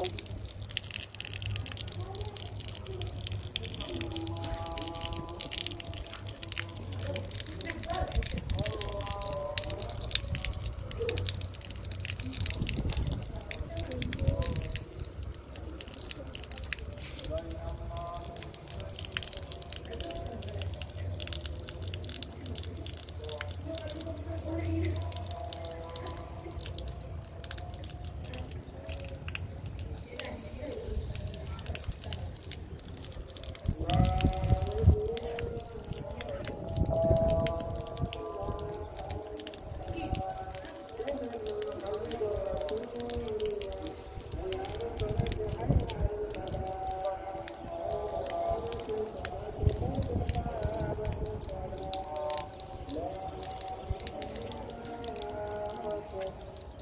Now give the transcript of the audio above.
Oh.